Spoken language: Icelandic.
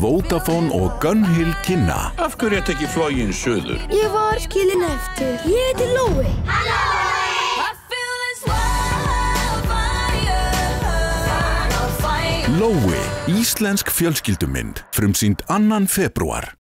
Vodafone og Gunhill kynna Af hverju þetta ekki flógin söður? Ég var skilin eftir. Ég heiti Lói. Lói, íslensk fjölskyldumynd, frumsýnd annan februar.